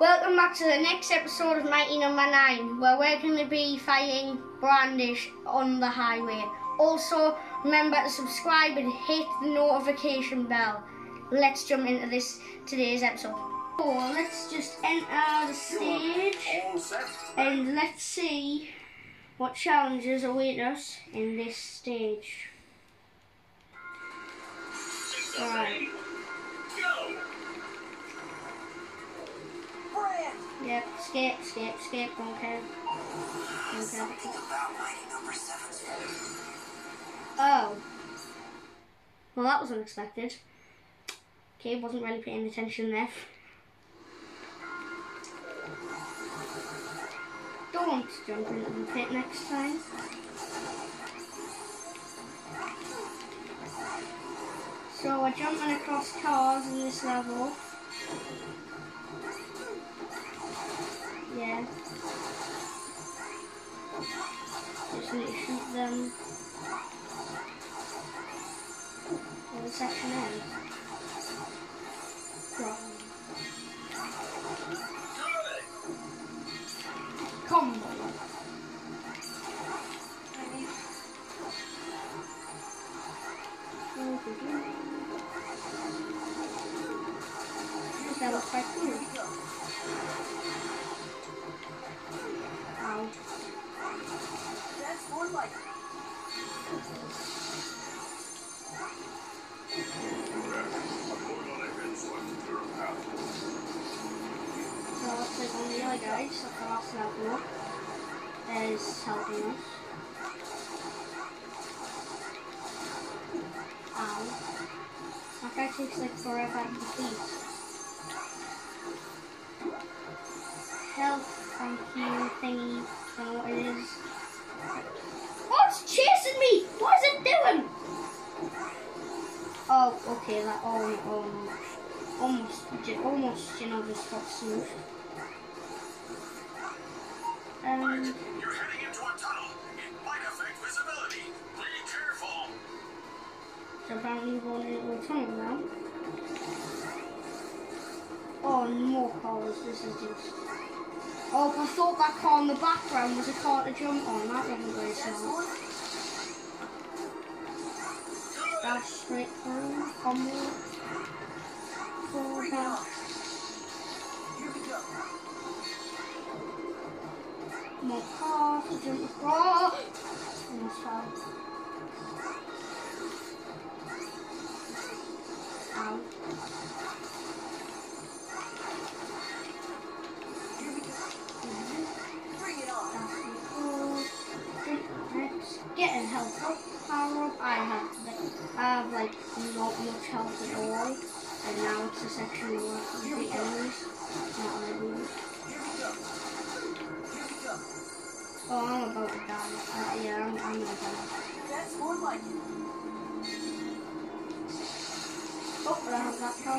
Welcome back to the next episode of Mighty Number 9, where we're going to be fighting Brandish on the highway. Also, remember to subscribe and hit the notification bell. Let's jump into this today's episode. So, let's just enter the stage and let's see what challenges await us in this stage. Alright. Yep, skip, skip, skip, don't care. Don't care. Oh. Well, that was unexpected. Okay, wasn't really paying attention there. Don't jump into the pit next time. So we're jumping across cars in this level. Yeah. Just need to shoot them. Well, the section ends. Wrong. Combo. That looks quite cool. So like one of the other guys at the last level is helping us. Ow. That guy takes like forever to complete. Health, thank you, thingy, what it is. Oh, okay, that, oh, no. Almost, almost, you know, just got smoothed. Um, You're heading into a tunnel. It might affect visibility. Be careful. so apparently we're going into a tunnel now. Oh, more cars, this is just... Oh, I thought that car in the background was a car to jump on, that wasn't very smart. Dash straight through, dash. here we go. To jump across. Pretty cool. Jump. Getting health oh, up. Power up. I have have like not much health at all. And now it's a section where beat enemies. Not go. Go. Oh, I'm about to die. Uh, yeah, I'm, I'm gonna die. That's more like it. Oh, I have that. So I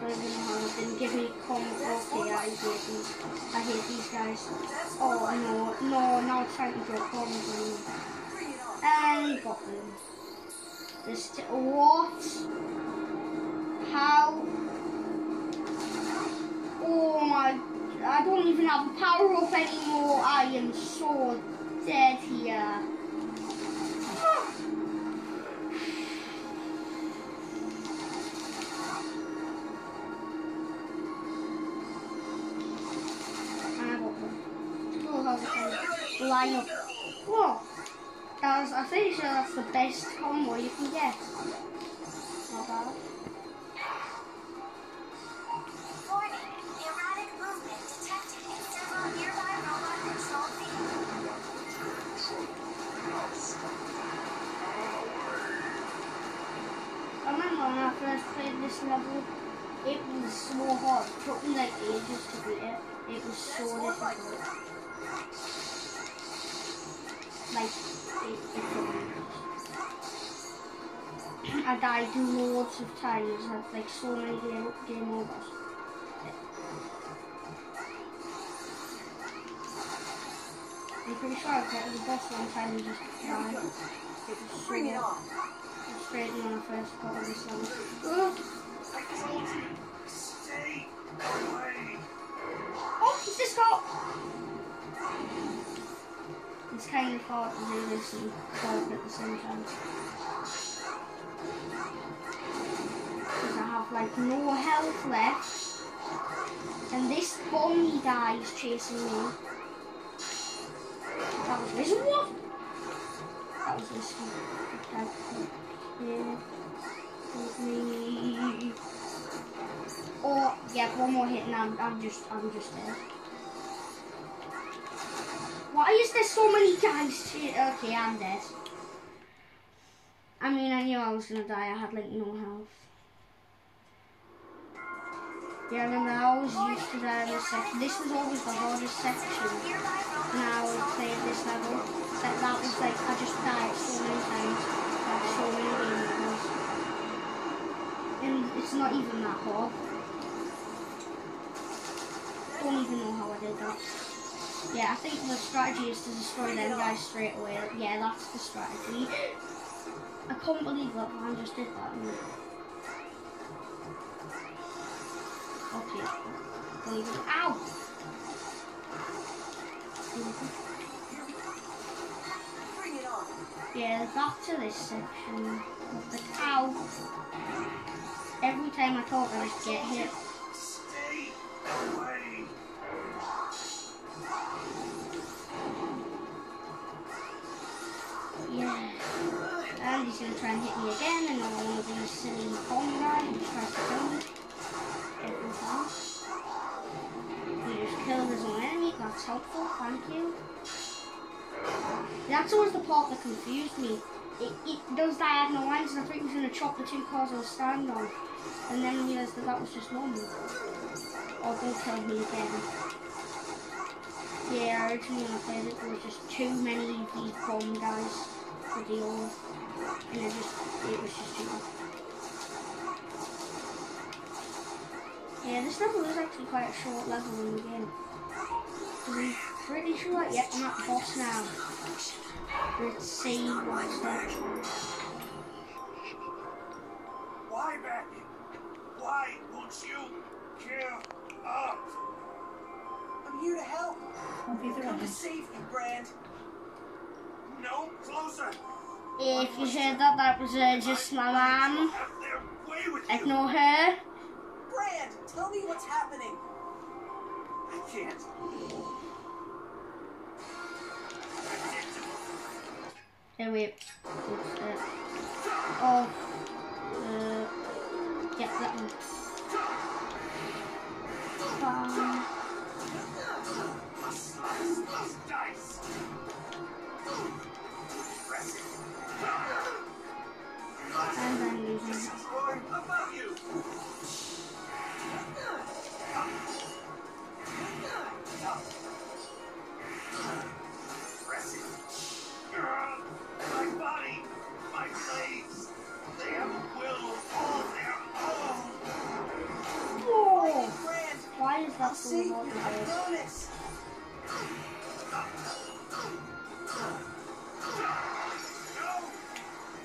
don't know how it didn't give me combo. Okay, I hate these. I hate these guys. Oh no, no, now it's time to me. Bring. And got them. This what? How? Oh my! I don't even have a power up anymore. I am so dead here. And I Guys, I'm pretty sure that's the best combo you can get. Not bad. I remember when I first played this level, it was so hard. It took me like ages to beat it. It was so difficult like I died lots of times. I've like so many game, game overs. I'm pretty sure I've got the best one time and just died. It was Bring it on. Straight in the first got this one. Oh. Stay. Oh, he's just got. Stay away. hard to do this and talk at the same time. Because I have like no health left. And this bunny guy is chasing me. That was this one. That was this one. Yeah. Oh, yeah, one more hit and I'm, I'm just, I'm just dead. Why is there so many guys? Okay, I'm dead. I mean, I knew I was gonna die. I had like no health. Yeah, I remember I always used to die in this section. This was always the hardest section. And I would play this level. That, that was like, I just died so many times. Like so many game levels. And it's not even that hard. Don't even know how I did that. Yeah, I think the strategy is to destroy them guys straight away. Yeah, that's the strategy. I can't believe that man just did that. Okay. Ow! Bring it on. Yeah, back to this section of the cow. Every time I talk, I just get hit. He's gonna try and hit me again, and I want to be a silly bomb who tries to kill me every time. He just killed his own enemy, that's helpful, thank you. That's always the part that confused me. It, it does diagonal lines, and I thought he was gonna chop the two cars I was standing on, and then realised that that was just normal. Oh, don't kill me again. Yeah, originally played it, there was just too many of these bomb guys to deal with. And it just, it was just too. Yeah, this level is actually quite a short level in the game. I'm pretty sure, yep, I'm at boss now. Let's see what's that. Why, Batman? Why won't you give up? I'm here to help. You Come to save you, Brand. No closer. If you heard that, that was uh, just my mum. Have their way with you. Ignore her. Brand, tell me what's happening. I can't. Hey, wait. What's that? Oh. Uh, yeah, that one.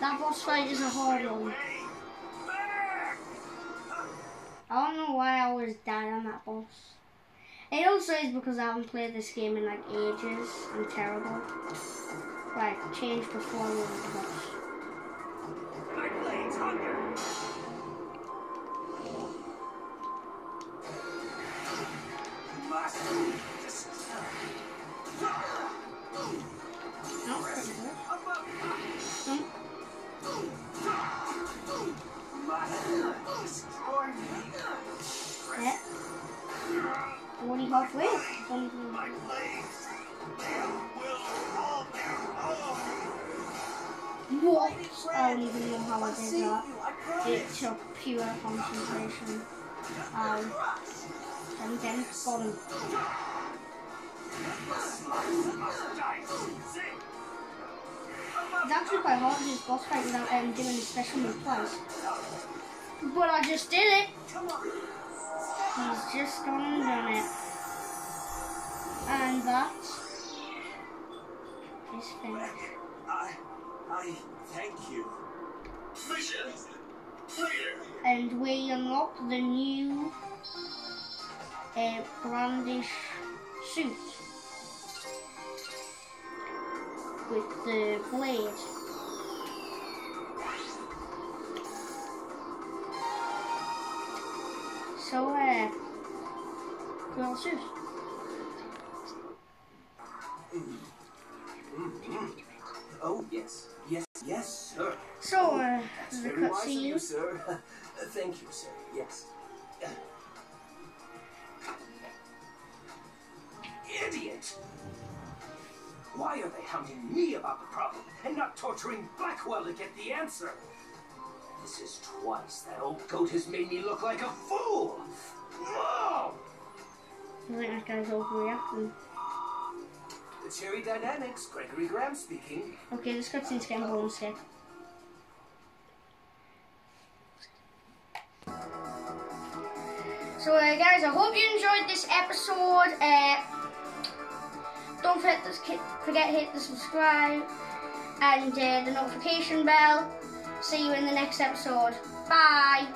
That boss fight is a hard one. I don't know why I always die on that boss. It also is because I haven't played this game in like ages. I'm terrible. Right, change before Halfway. It's My own. What? I don't even know how I did that. It took pure concentration. Um, and then. Dice. See? It's actually quite hard to do this boss fight without um, doing a special move twice. But I just did it. He's just gone and done it. And that is finished. I, I thank you. Mission clear. And we unlock the new uh, brandish suit. with the blade. So, uh, well, shoot. Yes. Yes, yes, sir. So, uh, That's the very wise of you, sir. Thank you, sir. Yes. Idiot! Why are they hounding me about the problem and not torturing Blackwell to get the answer? This is twice that old goat has made me look like a fool. No! I think that guy's overreacting. Cherry Dynamics, Gregory Graham speaking. Okay, this cutscene's getting bonus here. So, uh, guys, I hope you enjoyed this episode. Uh, don't forget to, forget hit the subscribe and uh, the notification bell. See you in the next episode. Bye.